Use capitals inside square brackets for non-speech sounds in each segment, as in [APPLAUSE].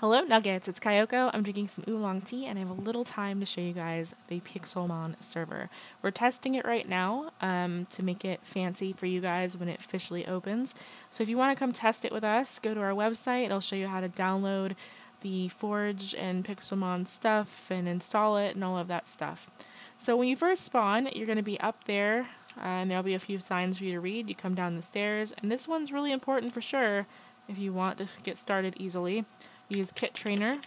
Hello Nuggets, it's Kyoko. I'm drinking some oolong tea and I have a little time to show you guys the Pixelmon server. We're testing it right now um, to make it fancy for you guys when it officially opens. So if you want to come test it with us, go to our website. It'll show you how to download the Forge and Pixelmon stuff and install it and all of that stuff. So when you first spawn, you're going to be up there uh, and there'll be a few signs for you to read. You come down the stairs and this one's really important for sure if you want to get started easily use Kit Trainer.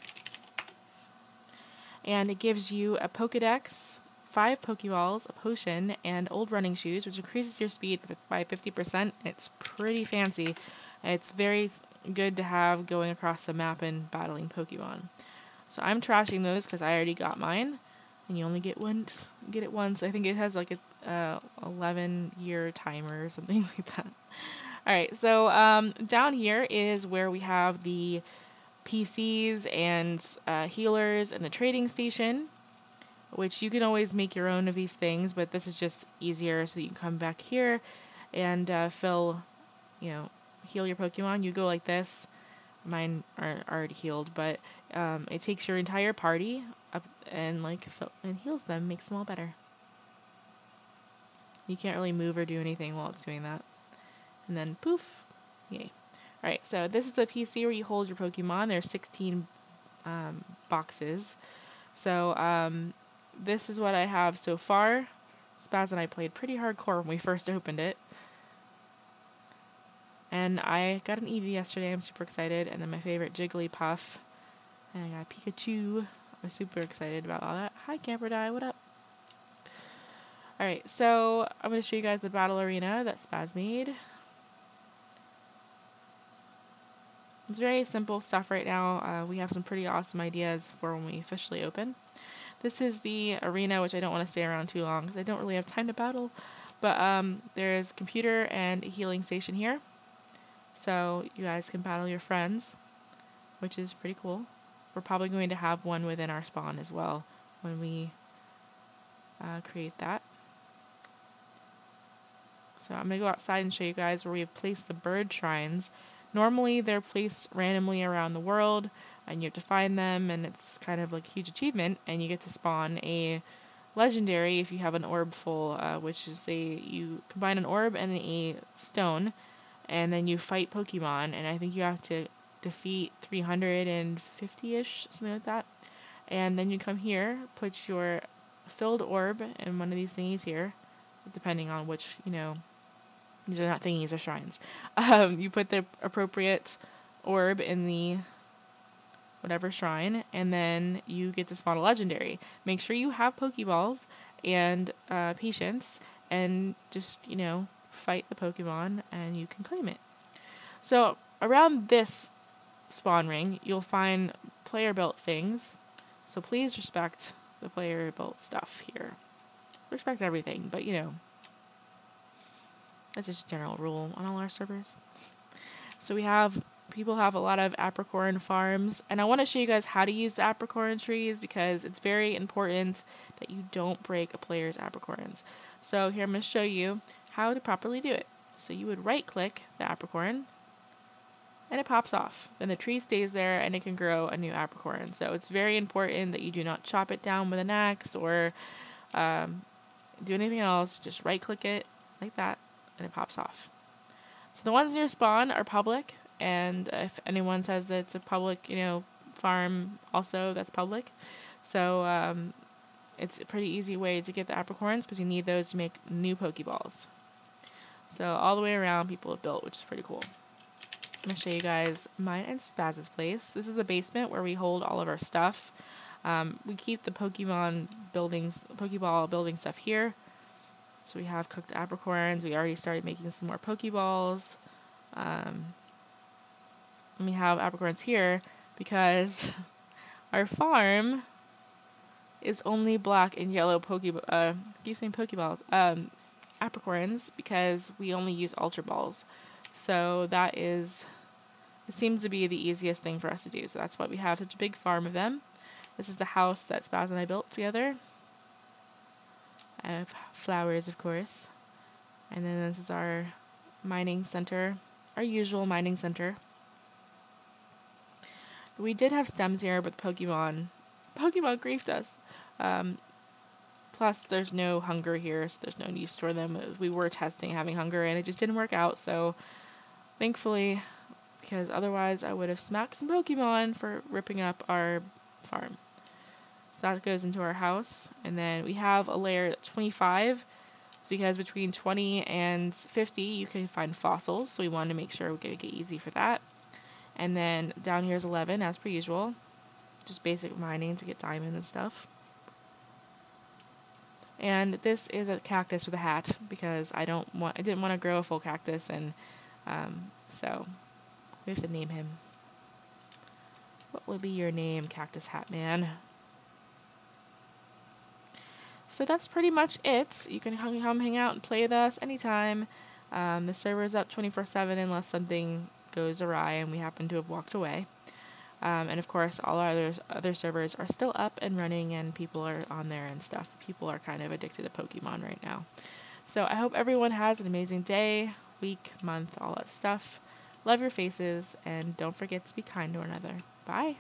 And it gives you a Pokedex, five Pokeballs, a potion, and old running shoes, which increases your speed by 50%. It's pretty fancy. It's very good to have going across the map and battling Pokemon. So I'm trashing those because I already got mine. And you only get once, get it once. I think it has like a uh, 11 year timer or something [LAUGHS] like that. Alright, so um, down here is where we have the PCs and uh, healers and the trading station, which you can always make your own of these things, but this is just easier so you can come back here and uh, fill, you know, heal your Pokemon. You go like this. Mine are already healed, but um, it takes your entire party up and like fill, and heals them, makes them all better. You can't really move or do anything while it's doing that. And then poof, yay. Alright, so this is a PC where you hold your Pokemon. There's 16 um, boxes. So um, this is what I have so far. Spaz and I played pretty hardcore when we [LAUGHS] first opened it. And I got an Eevee yesterday. I'm super excited. And then my favorite Jigglypuff. And I got Pikachu. I'm super excited about all that. Hi, Camper Die. What up? Alright, so I'm going to show you guys the battle arena that Spaz made. It's very simple stuff right now. Uh, we have some pretty awesome ideas for when we officially open. This is the arena, which I don't want to stay around too long because I don't really have time to battle. But um, there's computer and healing station here. So you guys can battle your friends, which is pretty cool. We're probably going to have one within our spawn as well when we uh, create that. So I'm going to go outside and show you guys where we have placed the bird shrines. Normally, they're placed randomly around the world, and you have to find them, and it's kind of like a huge achievement, and you get to spawn a legendary if you have an orb full, uh, which is a you combine an orb and a stone, and then you fight Pokemon, and I think you have to defeat 350-ish, something like that. And then you come here, put your filled orb in one of these thingies here, depending on which, you know, these are not thingies, they're shrines. [LAUGHS] Um, you put the appropriate orb in the whatever shrine, and then you get to spawn a legendary. Make sure you have Pokeballs and uh, patience, and just, you know, fight the Pokemon, and you can claim it. So, around this spawn ring, you'll find player built things. So, please respect the player built stuff here. Respect everything, but you know, that's just a general rule on all our servers. So we have people have a lot of apricorn farms and I want to show you guys how to use the apricorn trees because it's very important that you don't break a player's apricorns. So here I'm going to show you how to properly do it. So you would right click the apricorn and it pops off. Then the tree stays there and it can grow a new apricorn. So it's very important that you do not chop it down with an axe or um, do anything else. Just right click it like that and it pops off. So the ones near spawn are public, and if anyone says that it's a public, you know, farm, also that's public. So um, it's a pretty easy way to get the apricorns because you need those to make new Pokeballs. So all the way around, people have built, which is pretty cool. I'm going to show you guys mine and Spaz's place. This is the basement where we hold all of our stuff. Um, we keep the Pokemon buildings, Pokeball building stuff here. So we have cooked apricorns. We already started making some more Pokeballs. Um, we have apricorns here because [LAUGHS] our farm is only black and yellow Poke. Uh, keep saying Pokeballs. Um, apricorns because we only use Ultra Balls. So that is, it seems to be the easiest thing for us to do. So that's why we have such a big farm of them. This is the house that Spaz and I built together. Have flowers, of course. And then this is our mining center, our usual mining center. we did have stems here, but Pokemon, Pokemon griefed us. Um, plus, there's no hunger here, so there's no need to store them. We were testing having hunger, and it just didn't work out. So, thankfully, because otherwise I would have smacked some Pokemon for ripping up our farm. So that goes into our house, and then we have a layer 25 because between 20 and 50 you can find fossils, so we wanted to make sure we could get easy for that. And then down here is 11 as per usual, just basic mining to get diamond and stuff. And this is a cactus with a hat because I don't want I didn't want to grow a full cactus and um, so we have to name him. What would be your name, Cactus Hat Man? So that's pretty much it. You can come, hang out and play with us anytime. Um, the server is up 24 7 unless something goes awry and we happen to have walked away. Um, and of course, all our other, other servers are still up and running and people are on there and stuff. People are kind of addicted to Pokemon right now. So I hope everyone has an amazing day, week, month, all that stuff. Love your faces and don't forget to be kind to one another. Bye.